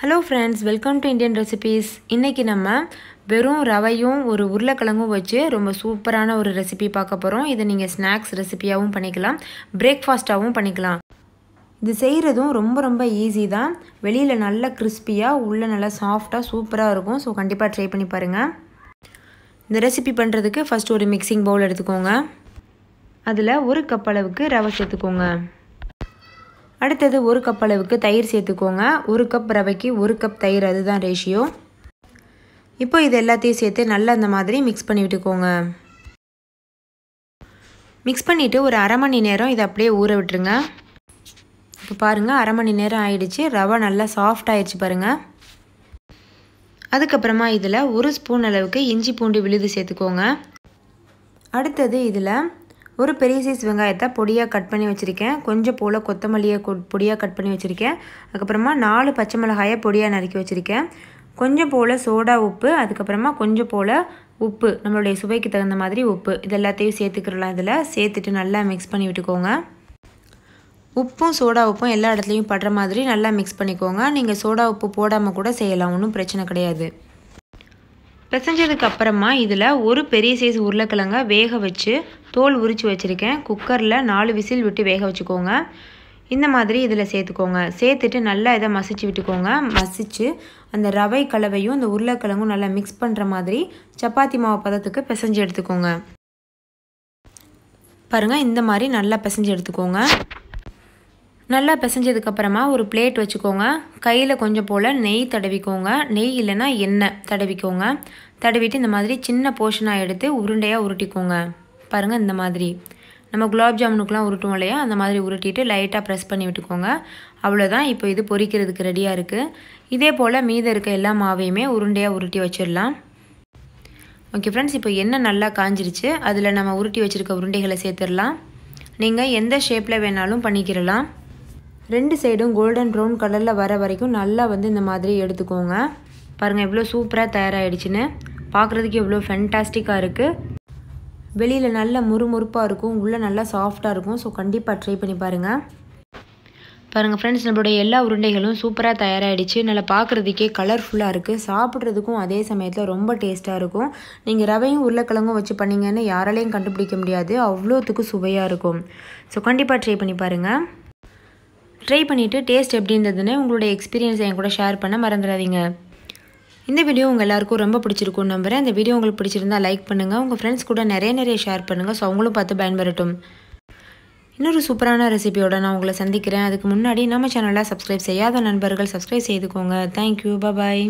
Hello friends welcome to Indian recipes இன்றைக்கி நம்ம வெறும் ரவையும் ஒரு உருளைக்கிழங்கும் வச்சு ரொம்ப சூப்பரான ஒரு ரெசிபி பார்க்க போகிறோம் இதை நீங்கள் ஸ்நாக்ஸ் ரெசிபியாகவும் பண்ணிக்கலாம். பிரேக்ஃபாஸ்ட்டாகவும் பண்ணிக்கலாம். இது செய்கிறதும் ரொம்ப ரொம்ப ஈஸி தான். வெளியில் நல்ல கிறிஸ்பியாக உள்ளே நல்லா சாஃப்டாக சூப்பராக இருக்கும். ஸோ கண்டிப்பாக ட்ரை பண்ணி பாருங்கள் இந்த ரெசிபி பண்ணுறதுக்கு ஃபஸ்ட்டு ஒரு மிக்சிங் பவுல் எடுத்துக்கோங்க. அதில் ஒரு கப் அளவுக்கு ரவை சேர்த்துக்கோங்க. அடுத்தது ஒரு கப் அளவுக்கு தயிர் சேர்த்துக்கோங்க. ஒரு கப் ரவைக்கு ஒரு கப் தயிர் அதுதான் ரேஷியோ இப்போ இது எல்லாத்தையும் சேர்த்து நல்லா அந்த மாதிரி மிக்ஸ் பண்ணி விட்டுக்கோங்க. மிக்ஸ் பண்ணிவிட்டு ஒரு அரை மணி நேரம் இதை அப்படியே ஊற விட்டுருங்க. இப்போ பாருங்கள் அரை மணி நேரம் ஆயிடுச்சு. ரவை நல்லா சாஃப்ட் ஆயிடுச்சு பாருங்கள் அதுக்கப்புறமா இதில் ஒரு ஸ்பூன் அளவுக்கு இஞ்சி பூண்டு விழுது சேர்த்துக்கோங்க. அடுத்தது இதில் ஒரு பெரிய சைஸ் வெங்காயத்தை பொடியாக கட் பண்ணி வச்சுருக்கேன். கொஞ்சம் போல் கொத்தமல்லியை பொடியாக கட் பண்ணி வச்சுருக்கேன். அதுக்கப்புறமா நாலு பச்சை மிளகாயை பொடியாக நறுக்கி வச்சுருக்கேன். கொஞ்சம் போல் சோடா உப்பு அதுக்கப்புறமா கொஞ்சம் போல் உப்பு நம்மளுடைய சுவைக்கு தகுந்த மாதிரி உப்பு. இது எல்லாத்தையும் சேர்த்துக்கிறலாம் இதில். சேர்த்துட்டு நல்லா மிக்ஸ் பண்ணி விட்டுக்கோங்க. உப்பும் சோடா உப்பும் எல்லா இடத்துலையும் படுற மாதிரி நல்லா மிக்ஸ் பண்ணிக்கோங்க. நீங்கள் சோடா உப்பு போடாமல் கூட செய்யலாம். ஒன்றும் பிரச்சனை கிடையாது. பிசைஞ்சதுக்கு அப்புறமா இதில் ஒரு பெரிய சைஸ் உருளைக்கிழங்க வேக வச்சு தோல் உரித்து வச்சுருக்கேன். குக்கரில் நாலு விசில் விட்டு வேக வச்சுக்கோங்க. இந்த மாதிரி இதில் சேர்த்துக்கோங்க. சேர்த்துட்டு நல்லா இதை மசிச்சு விட்டுக்கோங்க. மசிச்சு அந்த ரவை கலவையும் இந்த உருளைக்கிழங்கும் நல்லா மிக்ஸ் பண்ணுற மாதிரி சப்பாத்தி மாவு பதத்துக்கு பிசைஞ்சு எடுத்துக்கோங்க. பாருங்கள் இந்த மாதிரி நல்லா பிசைஞ்சு எடுத்துக்கோங்க. நல்லா பிசைஞ்சதுக்கப்புறமா ஒரு பிளேட் வச்சுக்கோங்க. கையில் கொஞ்சம் போல் நெய் தடவிக்கோங்க. நெய் இல்லைன்னா எண்ணெய் தடவிக்கோங்க. தடவிட்டு இந்த மாதிரி சின்ன போர்ஷனாக எடுத்து உருண்டையாக உருட்டிக்கோங்க. பாருங்கள் இந்த மாதிரி. நம்ம குலாப் ஜாமுனுக்குலாம் உருட்டுவோம் இல்லையா? அந்த மாதிரி உருட்டிட்டு லைட்டாக ப்ரெஸ் பண்ணி விட்டுக்கோங்க. அவ்வளோதான் இப்போ இது பொரிக்கிறதுக்கு ரெடியாக இருக்குது இதே போல் மீதம் இருக்க எல்லா மாவையுமே உருண்டையாக உருட்டி வச்சிடலாம். ஓகே ஃப்ரெண்ட்ஸ் இப்போ எண்ணெய் நல்லா காஞ்சிருச்சு. அதில் நம்ம உருட்டி வச்சுருக்க உருண்டைகளை சேர்த்துடலாம். நீங்கள் எந்த ஷேப்பில் வேணாலும் பண்ணிக்கிறலாம் ரெண்டு சைடும் கோல்டன் ப்ரௌன் கலரில் வர வரைக்கும் நல்லா வந்து இந்த மாதிரி எடுத்துக்கோங்க. பாருங்கள் எவ்வளோ சூப்பராக தயாராகிடுச்சின்னு பார்க்குறதுக்கு எவ்வளோ ஃபென்டாஸ்டிக்காக இருக்குது வெளியில் நல்ல முறுமுறுப்பாக இருக்கும் உள்ளே நல்லா சாஃப்டாக இருக்கும். ஸோ கண்டிப்பாக ட்ரை பண்ணி பாருங்கள் பாருங்கள் ஃப்ரெண்ட்ஸ் நம்மளுடைய எல்லா உருண்டைகளும் சூப்பராக தயாராகிடுச்சு நல்லா பார்க்குறதுக்கே கலர்ஃபுல்லாக இருக்குது சாப்பிட்றதுக்கும் அதே சமயத்தில் ரொம்ப டேஸ்ட்டாக இருக்கும். நீங்கள் ரவையும் உருளைக்கிழங்கும் வச்சு பண்ணிங்கன்னு யாராலையும் கண்டுபிடிக்க முடியாது. அவ்வளோத்துக்கு சுவையாக இருக்கும். ஸோ கண்டிப்பாக ட்ரை பண்ணி பாருங்கள் ட்ரை பண்ணிவிட்டு டேஸ்ட் எப்படி இருந்ததுன்னு உங்களுடைய எக்ஸ்பீரியன்ஸை என் கூட ஷேர் பண்ண மறந்துடாதீங்க இந்த வீடியோ உங்கள் எல்லாருக்கும் ரொம்ப பிடிச்சிருக்கும் நம்புகிறேன் இந்த வீடியோ உங்களுக்கு பிடிச்சிருந்தா லைக் பண்ணுங்கள் உங்கள் ஃப்ரெண்ட்ஸ் கூட நிறைய நிறைய ஷேர் பண்ணுங்கள் ஸோ அவங்களும் பார்த்து பயன்பெறட்டும். இன்னொரு சூப்பரான ரெசிபியோட நான் உங்களை சந்திக்கிறேன். அதுக்கு முன்னாடி நம்ம சேனலை சப்ஸ்கிரைப் செய்யாத நண்பர்கள் சப்ஸ்கிரைப் செய்துக்கோங்க. Thank you bye